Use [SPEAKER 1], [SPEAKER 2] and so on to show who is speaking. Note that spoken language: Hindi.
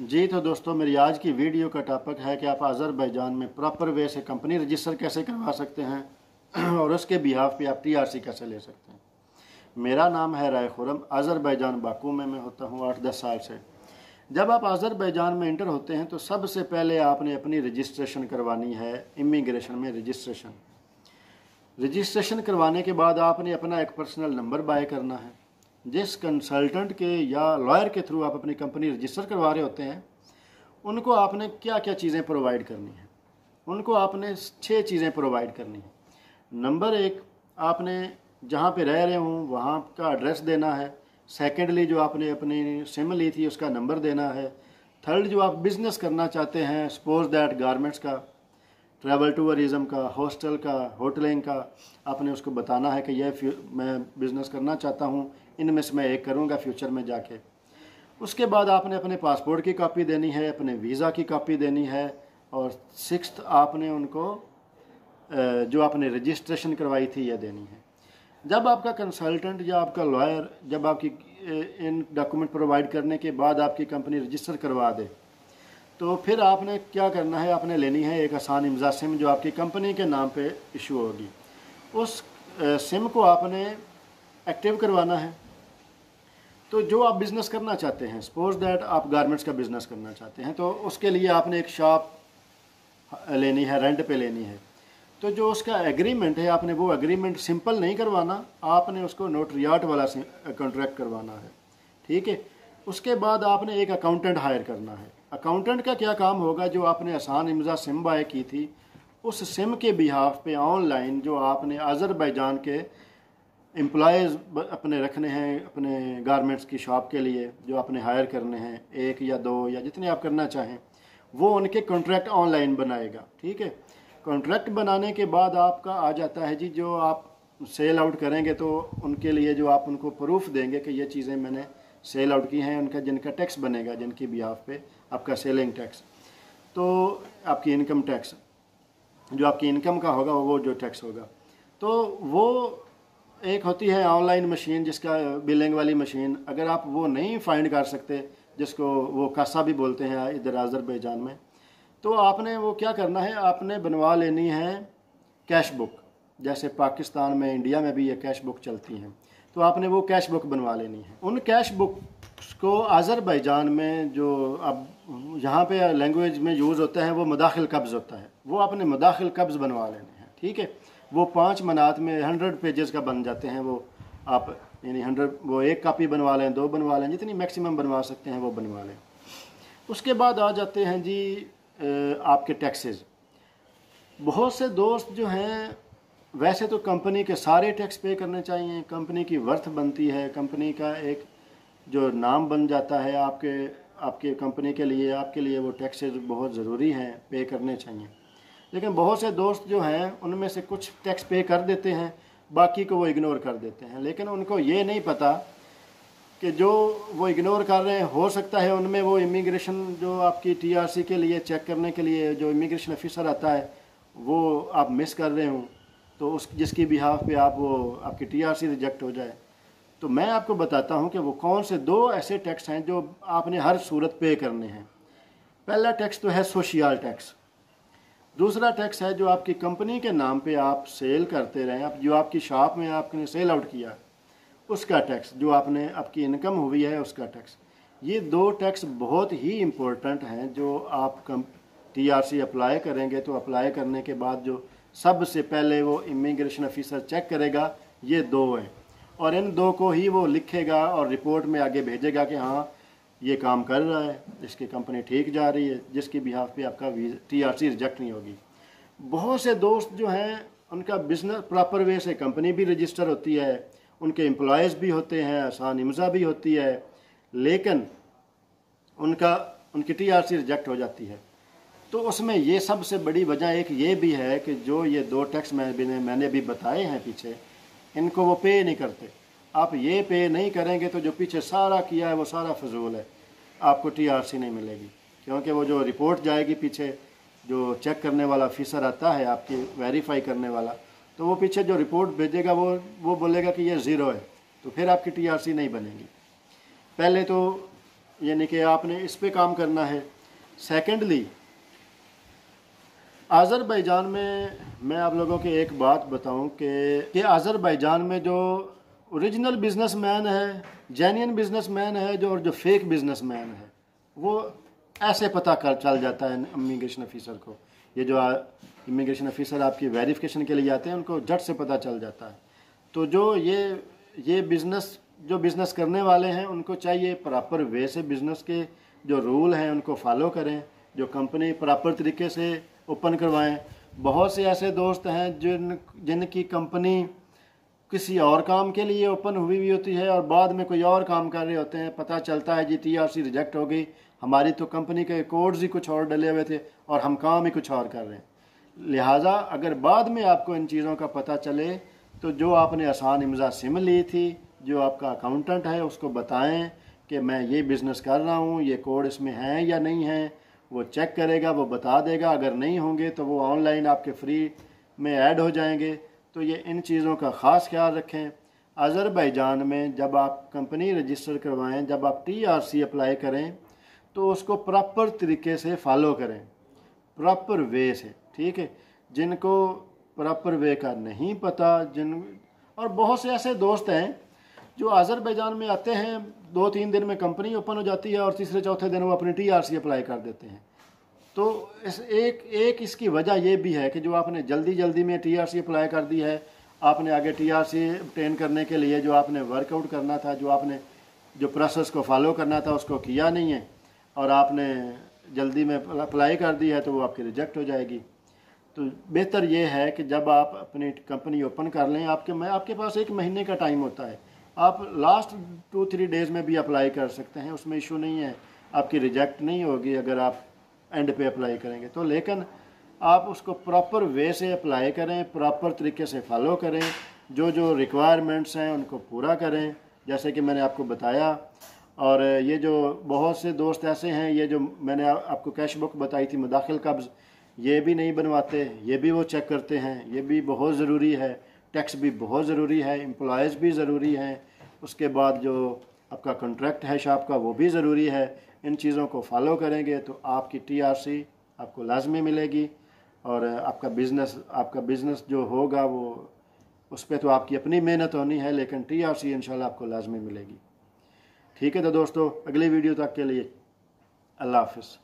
[SPEAKER 1] जी तो दोस्तों, मेरी आज की वीडियो का टॉपिक है कि आप अज़रबैजान में प्रॉपर वे से कंपनी रजिस्टर कैसे करवा सकते हैं और उसके बिहाफ पे आप टीआरसी कैसे ले सकते हैं। मेरा नाम है राय खुरम अज़रबैजान बाकू में मैं होता हूँ आठ दस साल से। जब आप अज़रबैजान में इंटर होते हैं तो सबसे पहले आपने अपनी रजिस्ट्रेशन करवानी है इमिग्रेशन में रजिस्ट्रेशन रजिस्ट्रेशन करवाने के बाद आपने अपना एक पर्सनल नंबर बाय करना है। जिस कंसल्टेंट के या लॉयर के थ्रू आप अपनी कंपनी रजिस्टर करवा रहे होते हैं, उनको आपने क्या क्या चीज़ें प्रोवाइड करनी है? उनको आपने छः चीज़ें प्रोवाइड करनी है। नंबर एक, आपने जहाँ पे रह रहे हूँ, वहाँ का एड्रेस देना है। सेकेंडली जो आपने अपनी सिम ली थी, उसका नंबर देना है। थर्ड जो आप बिज़नेस करना चाहते हैं सपोज़ दैट गारमेंट्स का ट्रैवल टूरिज़म का हॉस्टल का होटलिंग का, आपने उसको बताना है कि यह मैं बिज़नेस करना चाहता हूँ। इनमें से मैं एक करूँगा फ्यूचर में जाके। उसके बाद आपने अपने पासपोर्ट की कापी देनी है, अपने वीज़ा की कापी देनी है और सिक्स आपने उनको जो आपने रजिस्ट्रेशन करवाई थी यह देनी है। जब आपका कंसल्टेंट या आपका लॉयर जब आपकी इन डॉक्यूमेंट प्रोवाइड करने के बाद आपकी कंपनी रजिस्टर करवा दे तो फिर आपने क्या करना है, आपने लेनी है एक आसान इमजा सिम जो आपकी कंपनी के नाम पे इशू होगी। उस सिम को आपने एक्टिव करवाना है। तो जो आप बिज़नेस करना चाहते हैं सपोज़ दैट आप गारमेंट्स का बिज़नेस करना चाहते हैं तो उसके लिए आपने एक शॉप लेनी है रेंट पे लेनी है। तो जो उसका एग्रीमेंट है, आपने वो एग्रीमेंट सिंपल नहीं करवाना, आपने उसको नोटरियाट वाला कॉन्ट्रैक्ट करवाना है। ठीक है? उसके बाद आपने एक अकाउंटेंट हायर करना है। अकाउंटेंट का क्या काम होगा? जो आपने आसान इमजा सिम बाय की थी, उस सिम के बिहाफ पे ऑनलाइन जो आपने अज़रबैजान के एम्प्लॉयज़ अपने रखने हैं, अपने गारमेंट्स की शॉप के लिए, जो आपने हायर करने हैं, एक या दो या जितने आप करना चाहें, वो उनके कॉन्ट्रैक्ट ऑनलाइन बनाएगा, ठीक है? कॉन्ट्रैक्ट बनाने के बाद आपका आ जाता है जी, जो आप सेल आउट करेंगे तो उनके लिए जो आप उनको प्रूफ देंगे कि ये चीज़ें मैंने सेल आउट की हैं, उनका जिनका टैक्स बनेगा, जिनकी बिहाफ पे आपका सेलिंग टैक्स तो आपकी इनकम टैक्स जो आपकी इनकम का होगा, वो जो टैक्स होगा। तो वो एक होती है ऑनलाइन मशीन जिसका बिलिंग वाली मशीन। अगर आप वो नहीं फाइंड कर सकते, जिसको वो कासा भी बोलते हैं इधर आज़रबैजान में तो आपने वो क्या करना है? आपने बनवा लेनी है कैश बुक जैसे पाकिस्तान में, इंडिया में भी ये कैश बुक चलती हैं। तो आपने वो कैश बुक बनवा लेनी है। उन कैश बुक को आज़रबैजान में जो अब यहाँ पे लैंग्वेज में यूज़ होता है, वो मदाखिल कब्ज़ होता है। वो आपने मदाखिल कब्ज़ बनवा लेने हैं। ठीक है? वो पाँच मनात में हंड्रेड पेजेस का बन जाते हैं वो। आप, यानी हंड्रेड वो एक कापी बनवा लें, दो बनवा लें, जितनी मैक्सिमम बनवा सकते हैं वो बनवा लें। उसके बाद आ जाते हैं जी आपके टैक्सेस बहुत से दोस्त जो हैं, वैसे तो कंपनी के सारे टैक्स पे करने चाहिए कंपनी की वर्थ बनती है कंपनी का एक जो नाम बन जाता है आपके आपके कंपनी के लिए, आपके लिए वो टैक्सेस बहुत ज़रूरी हैं पे करने चाहिए। लेकिन बहुत से दोस्त जो हैं, उनमें से कुछ टैक्स पे कर देते हैं, बाकी को वो इग्नोर कर देते हैं। लेकिन उनको ये नहीं पता कि जो वो इग्नोर कर रहे हैं, हो सकता है उनमें वो इमिग्रेशन जो आपकी टीआरसी के लिए चेक करने के लिए जो इमिग्रेशन ऑफिसर आता है, वो आप मिस कर रहे हो। तो उस, जिसकी बिहाफ पे आप वो, आपकी टीआरसी रिजेक्ट हो जाए। तो मैं आपको बताता हूँ कि वो कौन से दो ऐसे टैक्स हैं जो आपने हर सूरत पे करने हैं। पहला टैक्स तो है सोशियल टैक्स दूसरा टैक्स है जो आपकी कंपनी के नाम पे आप सेल करते रहे, आप जो आपकी शॉप में आपने सेल आउट किया, उसका टैक्स, जो आपने, आपकी इनकम हुई है, उसका टैक्स। ये दो टैक्स बहुत ही इम्पोर्टेंट हैं, जो आप कम टी आर सी अप्लाई करेंगे तो अप्लाई करने के बाद जो सबसे पहले वो इमिग्रेशन ऑफिसर चेक करेगा, ये दो हैं। और इन दो को ही वो लिखेगा और रिपोर्ट में आगे भेजेगा कि हाँ ये काम कर रहा है इसकी कंपनी ठीक जा रही है, जिसकी बिहाफ पे आपका टी आर सी रिजेक्ट नहीं होगी। बहुत से दोस्त जो हैं, उनका बिज़नेस प्रॉपर वे से कंपनी भी रजिस्टर होती है, उनके एम्प्लॉयज़ भी होते हैं, आसान इमज़ा भी होती है, लेकिन उनका, उनकी टी आर सी रिजेक्ट हो जाती है। तो उसमें ये सबसे बड़ी वजह एक ये भी है कि जो ये दो टैक्स मैं मैंने अभी बताए हैं पीछे, इनको वो पे नहीं करते। आप ये पे नहीं करेंगे तो जो पीछे सारा किया है, वो सारा फजूल है। आपको टीआरसी नहीं मिलेगी। क्योंकि वो जो रिपोर्ट जाएगी पीछे, जो चेक करने वाला ऑफिसर आता है, आपकी वेरीफाई करने वाला तो वो पीछे जो रिपोर्ट भेजेगा, वो वो बोलेगा कि ये ज़ीरो है। तो फिर आपकी टीआरसी नहीं बनेगी। पहले तो यानी कि आपने इस पे काम करना है। सेकेंडली आज़रबैजान में मैं आप लोगों की एक बात बताऊँ कि कि आज़रबैजान में जो ओरिजिनल बिजनेसमैन है जेन्यन बिजनेसमैन है, जो और जो फेक बिजनेसमैन है, वो ऐसे पता कर, चल जाता है इमिग्रेशन ऑफिसर को। ये जो इमिग्रेशन ऑफिसर आपकी वेरिफिकेशन के लिए आते हैं, उनको झट से पता चल जाता है। तो जो ये ये बिज़नेस जो बिज़नेस करने वाले हैं, उनको चाहिए प्रॉपर वे से बिज़नेस के जो रूल हैं, उनको फॉलो करें, जो कंपनी प्रॉपर तरीके से ओपन करवाएँ। बहुत से ऐसे दोस्त हैं जिन, जिनकी कंपनी किसी और काम के लिए ओपन हुई हुई होती है और बाद में कोई और काम कर रहे होते हैं, पता चलता है जी टी रिजेक्ट हो गई। हमारी तो कंपनी के कोड्स ही कुछ और डले हुए थे और हम काम ही कुछ और कर रहे हैं। लिहाजा, अगर बाद में आपको इन चीज़ों का पता चले तो जो आपने आसान इमजा सिम ली थी, जो आपका अकाउंटेंट है, उसको बताएँ कि मैं ये बिज़नेस कर रहा हूँ, ये कोड इसमें हैं या नहीं हैं, वो चेक करेगा, वो बता देगा। अगर नहीं होंगे तो वो ऑनलाइन आपके फ्री में ऐड हो जाएँगे। तो ये इन चीज़ों का ख़ास ख्याल रखें। अज़रबैजान में जब आप कंपनी रजिस्टर करवाएँ, जब आप टीआरसी अप्लाई करें तो उसको प्रॉपर तरीके से फॉलो करें। प्रॉपर वे से, ठीक है? जिनको प्रॉपर वे का नहीं पता, जिन और बहुत से ऐसे दोस्त हैं जो अज़रबैजान में आते हैं, दो तीन दिन में कंपनी ओपन हो जाती है और तीसरे चौथे दिन वो अपनी टीआरसी अप्लाई कर देते हैं। तो इस एक एक इसकी वजह यह भी है कि जो आपने जल्दी जल्दी में टीआरसी अप्लाई कर दी है, आपने आगे टीआरसी obtain करने के लिए जो आपने वर्कआउट करना था, जो आपने जो प्रोसेस को फॉलो करना था, उसको किया नहीं है, और आपने जल्दी में अप्लाई कर दी है तो वो आपकी रिजेक्ट हो जाएगी। तो बेहतर ये है कि जब आप अपनी कंपनी ओपन कर लें, आपके, मैं, आपके पास एक महीने का टाइम होता है। आप लास्ट टू थ्री डेज़ में भी अप्लाई कर सकते हैं, उसमें इशू नहीं है, आपकी रिजेक्ट नहीं होगी, अगर आप एंड पे अप्लाई करेंगे। तो लेकिन आप उसको प्रॉपर वे से अप्लाई करें प्रॉपर तरीके से फॉलो करें जो जो रिक्वायरमेंट्स हैं उनको पूरा करें, जैसे कि मैंने आपको बताया। और ये जो बहुत से दोस्त ऐसे हैं, ये जो मैंने आपको कैश बुक बताई थी, मुदाखिल कब्ज़, ये भी नहीं बनवाते, ये भी वो चेक करते हैं। ये भी बहुत ज़रूरी है टैक्स भी बहुत ज़रूरी है एम्प्लॉयज़ भी ज़रूरी हैं। उसके बाद जो आपका कॉन्ट्रैक्ट है शॉप का, वो भी ज़रूरी है। इन चीज़ों को फॉलो करेंगे तो आपकी टीआरसी आपको लाजमी मिलेगी और आपका बिज़नेस आपका बिज़नेस जो होगा वो, उस पर तो आपकी अपनी मेहनत होनी है, लेकिन टी आर सी इंशाल्लाह आपको लाजमी मिलेगी। ठीक है तो दोस्तों, अगली वीडियो तक के लिए अल्लाह हाफिज़।